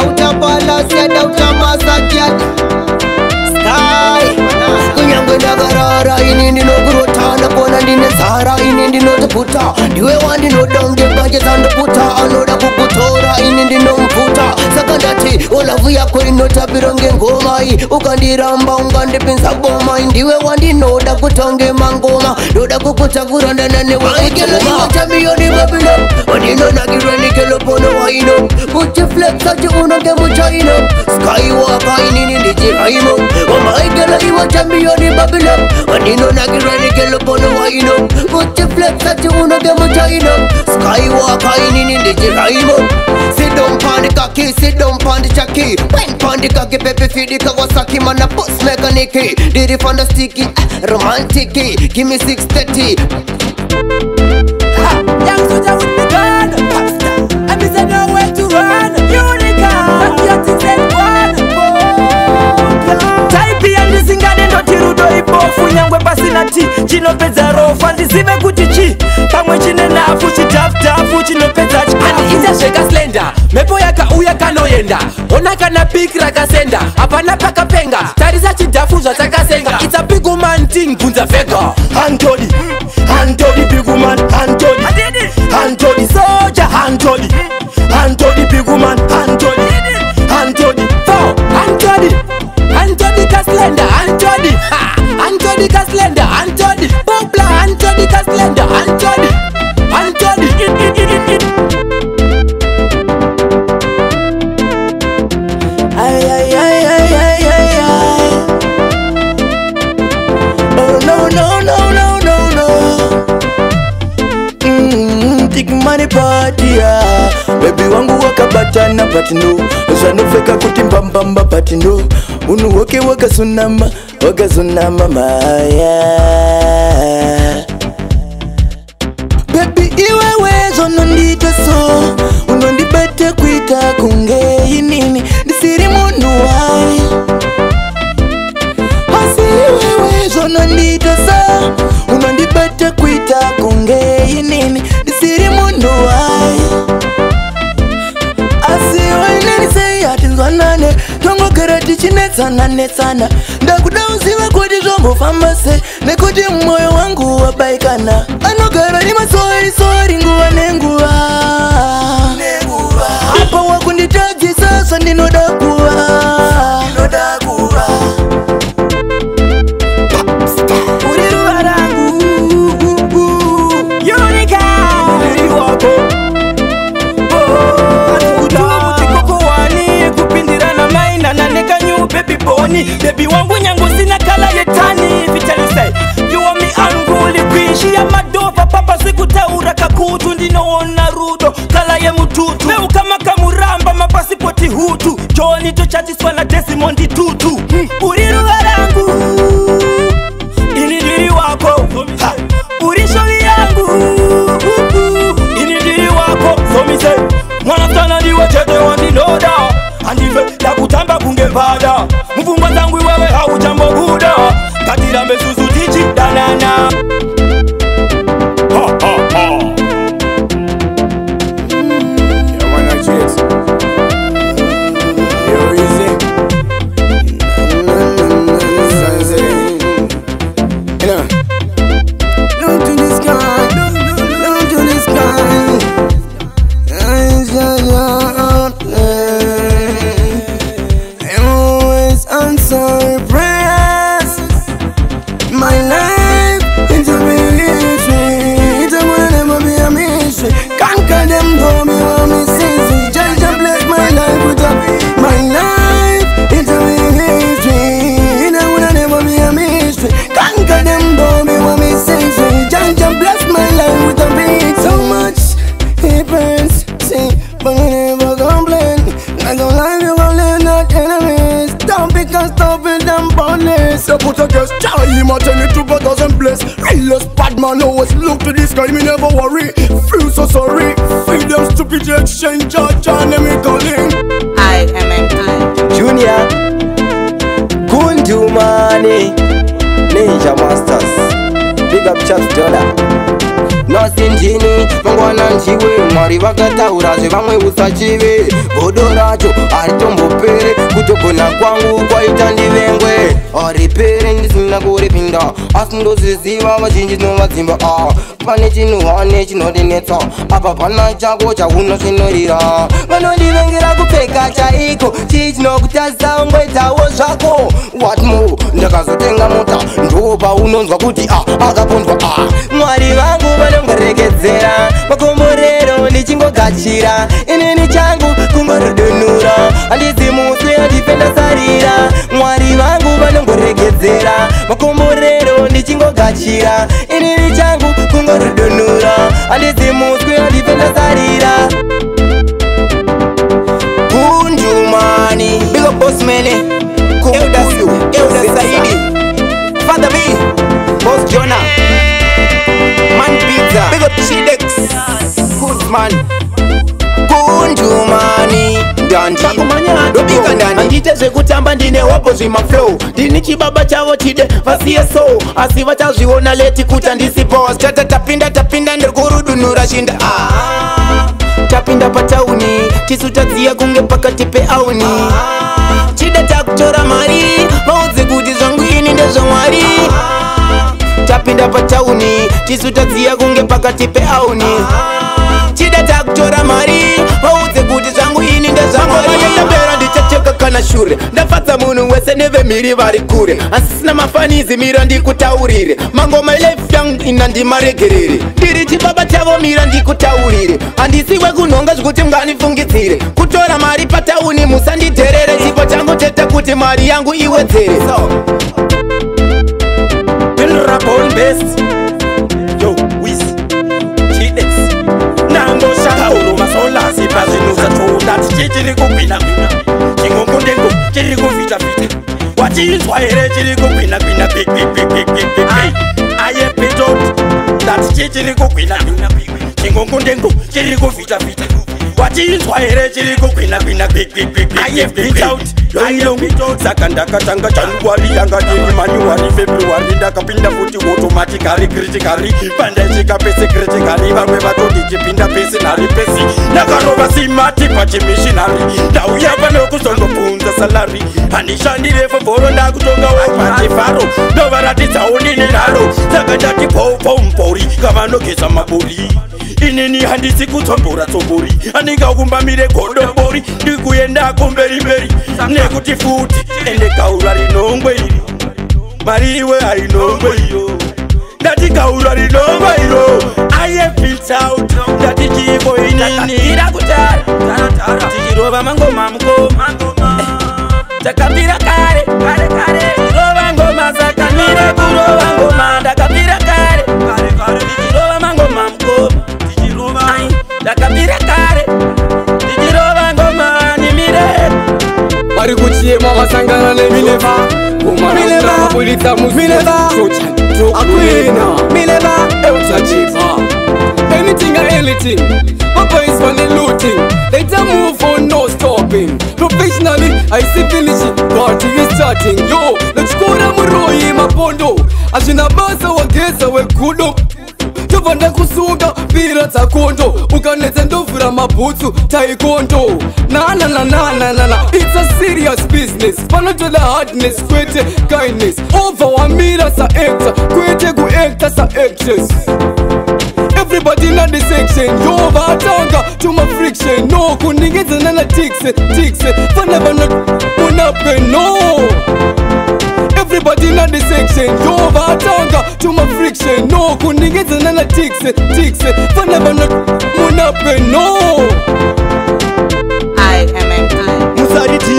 autabalasiatautamasakiat kunyangwe ndakarara ndinotsara ine ndinotiputa ndiwe wandinoda ngebaje dzandiputa anoda kukutora ine ndinomuputa saka ndati olavu yako inotapira ngengomai ukandiramba ungandipinza gomai ndiwe wandinoda kutange mangoma ndoda kukutakurandana newaikeloiwachamiyoni babilon wandinonakirwa nikelopono waino kuchiflexa chiunonge muchaino skaiwaka inini ndijiraimo wamaikelo iwachamiyoni babilon wandinonakirwa nikelopono waino Much flex that you wanna them a China Skywalk hiding in the Jiraibo Sit down pon the cocky, sit down pon the chucky When pon the cocky, baby feed the Kawasaki Man a bus mechanic, did it from the sticky Romantic, give me 630 Ha! Young soldier with the gun Popstar, I miss it no way ndoipo kunyangwe pasina ti chinopedza rofa ndizive kuti chi pamwe chine nafu chidhafudhafu chinopedza chaniita zvekaslenda mepo yakauya kanoenda hona kana pik rakasenda hapana pakapenga tarisa chidhafu zvatakasenga itsa biguman ting bunza vego antoni antoni biguman ant but no zvanopfeka kuti mbambamba but no munhu woke wakazunama wakazunama maya bebi iwewe zvanondiita so unondibata kuita kunge inini ndisiri munhu wai asi iwewe zvanondiita so netsana netsana ndakuda uziva kuti zvambofamba se nekuti mumwoyo wangu wabayikana ah! kutu ndinoona rudo kala yemututu veukamaka muramba mapasipoti hutu choni tochatiswa nadesimondi tutu hmm. uri ruva rangu ini ndiri wako uri shovi yangu ini ndiri wako zomise mwanasana ndiwe chete wandinoda handive ndakutamba kunge vada mupfungwa dzangu iwewe hauchambobuda ngatirambe susu a guess Charlie Martin it took a dozen place Realest bad man always look to the sky Me never worry Feel so sorry Feel them stupid exchange Judge and me calling I am an Junior Kundu Money Ninja Masters Big up Chuck Dollar vasinjini mangwana njiwe mwari vakataura zvevamwe usachive godo racho haritombopere kutogona kwangu kwaita ndivengwe haripere ndisina kuripinda asi ndozviziva vazhinji novadzimba a ah, pane chinuhwane chinorinetsa apa pana chako chauno chinorira vanondivengera kupfeka chaiko chichinokutarisa ungoitawo zvako watmo ndakazotenga mota ndopaunonzwa kuti a ah, akapondwa a ah kuperekedzera makomborero ndichingogachira inini changu kungorodonura handizi musi andipendasarira mwari vangu vanongoregedzera makomborero ndichingogachira inini changu kungorodonura handizi musi andipendasarira kundumani bigobosmene eudasaini ndinoandite zvekutamba ndine wapo zvimaflow ndini chibaba chavo chide vasiyeso asi vachazviona leti kuti handisipowa zvichata tapinda tapinda ndiri kurudunura shinda ah, ah. tapinda patauni tisu tadziya kunge pakati peauni ah, chide takutora mari vaudze kuti zvangu ini ndezvamwari tapinda patauni tisu tadziya kunge pakati peauni chide takutora mari mashure ndafadza munhu wese nevemhiri vari kure asisina mafanizi mira ndikutaurire mangoma lefyang ina ndimaregerere ndiri chibaba chavo mira ndikutaurire handisi wekunhonga zvekuti mungandifungidzire kutora mari patauni musanditerere chipo changu chete kuti mari yangu iwedzere tichitiri kupinamina ngengo chiri kuvita vita wachinzwa here chiri kugwina gwina ah. ayepetoti ndati chi chiri kugwina chingongo ndengo chiri kuvita vita kwatinzwa here chiri kukwina kwina saka ndakatanga januari yanga jenimaniwari februari ndakapinda futi otomatikari kritikari pandaisvika pesi kritikari vamwe vatondichipinda pesi nhari pesi ndakanova simati pachimishinari ndauya pano kuzondobvunza salari handishandirefovhoro ndakutonga wepachifaro ndovaratidzaonini naro saka ndati pomupori kavanogeza maburi inini handisi kutsombora tsombori anengakumbamire godombori ndikuendako mberi mberi nekuti futi ende gaura rinongwe iro mari iwe harinongwe iyo ndati gaura rinongwe iro aefisaut ndati chiiko ininiira kutara tichirova mangomamko eh, takambira kare Anything or anything, my boys running looting. They don't move for no stopping. Professionally, I see finishing, but we starting. Yo, let's go to Muroi, my bondo. As in a bus, our guests are good. ndabva ndakusuka pira dzakondo ukanetsa ndovhura mabhutsu taikondo nanananananana its a serious business panotoda hardness kwete kindness obva wamira saactor kwete kuacta saactress everybody na dissection yo vatanga tuma friction no kuningidzana na tixen tixen fana vanapeno everybody na the section yovatanga chuma friction no kuningizana na tikse tikse fana vana munape no musariti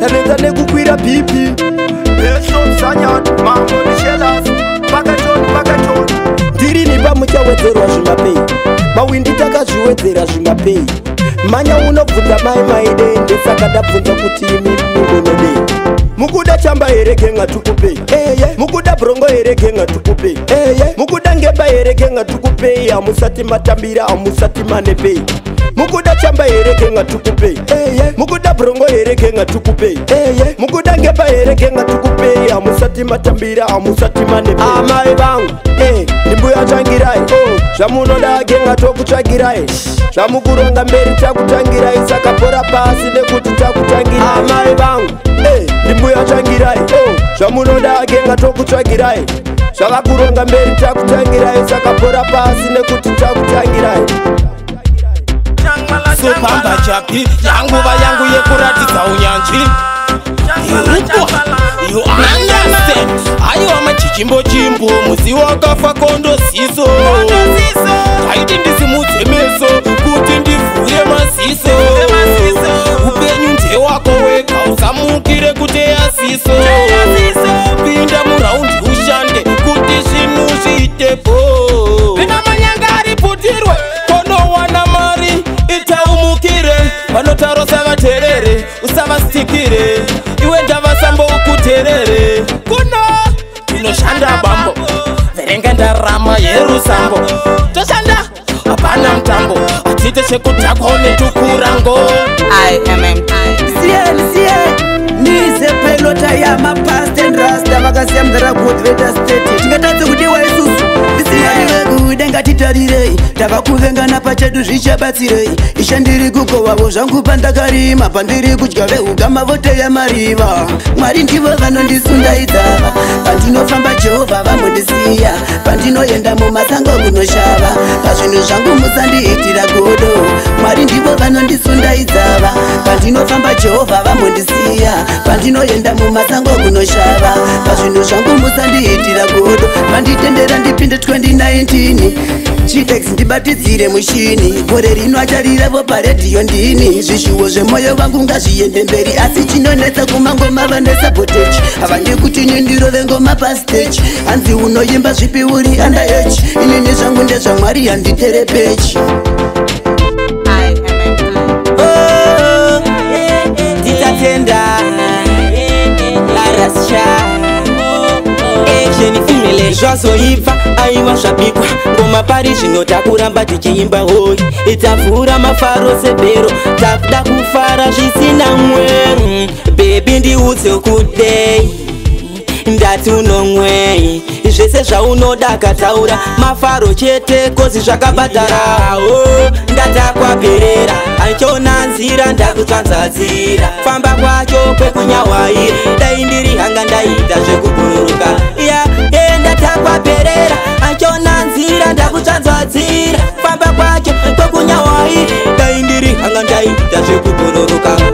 tanenza nekukwira bhipi besonsanyat mamonishelas pakaton pakaton ndirini pamuchawedzerwa zvingapei mawindi takazviwedzera zvingapei manya unobvunza mai maidende saka ndabvunza kuti imi mugono mukuda chamba here genga tikupei eye mukuda brongo here genga tikupei eye mukuda ngemba here genga tikupei hamusati matambira hamusati manepei mukuda chamba here genga tikupei eye mukuda brongo here genga tikupei eye mukuda ngemba here genga tikupei hamusati matambira hamusati manepei amai ah, vangu ndimbuya tsvangirai oh, zvamunoda genga tokutsvagirai zvamukuronga mberi takutangirai saka bora pasi tanga tokutsvagirai zvavakuronga mberi takutangirai saka bhora pasi nekuti takutangirai sumamba chapi yanguva yangu yekuratidza unyanzvi yeuka yoanaste aiwa machichimbo chimbo musi wakafa kondoziso aiti ndisimudzemeso tichite sekudhako netukura ngo ndizepelotayamapastenrasta vakasiya mdharakudvetastet tingatadzi kudiwa isusu isiyaiwe zvitarirei ndavakuvengana pachedu zvichabatsirei ishandiri kukowavo zvangu pandakarima pandiri kudya veugama voteya mariva mwari ndivo vanondisundaidza pandinofamba jehovha vamundisiya pandinoenda mumasango kunoshava pazvinhu zvangu musandiitira godo mwari ndivo vanondisundaidzava pandinofamba jehovha vamundisiya pandinoenda mumasango kunoshava pazvinhu zvangu musandiitira godo manditendera ndipinde 2019 chitex ndibatidzire mushini gore rino acharirevo paredhiyo ndini zvishuwo zvemwoyo vangu ngazviende mberi asi chinonetsa kumangoma vanesapotechi havandi kuti nindiro vengoma pastechi hanzi unoimba zvipi uri andaechi ini nezvangu ndezvamwari handiterepechi Action! zvazoibva aiwa zvabikwa ngoma pari zvino takuramba tichiimba hoi itafura mafaro sebhero tada kufara zvisina mweru bebi ndiudze kudei ndati unomwei zvese zvaunoda kataura mafaro chete kozi zvakabhadharao ndatakwaperera anchona nzira ndakutsvanzadzira famba kwacho kwekunyawairi dai ndiri hanga ndaita zvekubhururuka ya e ndatakwaperera anchona nzira ndakutsvanzadzira famba kwacho kwekunyawairi dai ndiri hanga ndaita zvekubhururuka yeah, yeah,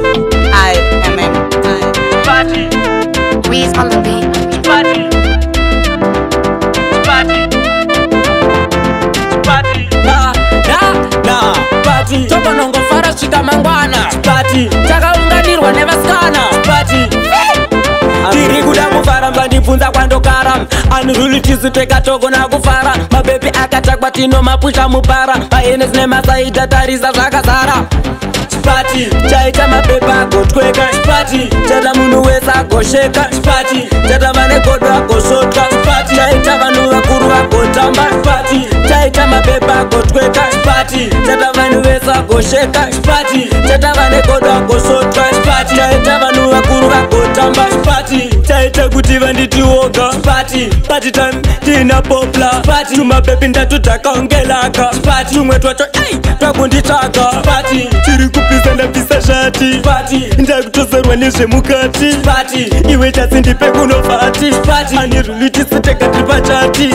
kusvika mangwana but takaunganirwa nevasikana but ndiri kuda kufaramba ndibvunza kwandokara anirulitisi tekatogona kufara mabepi akatakwa tinomapusha mupara vaenesi nemasaita tarisa zvakazara chipati chaita mapepa gotweka chipati chaita munhu wese agosheka chipati chaita vane godo agosvotwa chipati chaita vanhu vakuru vagotamba chipati chaita mapepa gotweka chipati chaita vanhu wese agosheka chipati chaita vane godo agosvotwa chipati chaita vanhu vakuru vagotamba chipati chaita kuti vanditiwoga chipati party time tiina popla chipati tumapepi ndatu takaongelaka tumwe twacho twakunditsvaga tiri kupisa ndabvisa zvati ndakutozerwa nezvemukati iwe chatsindipe kunobvati ani rulitisitega tiri pachati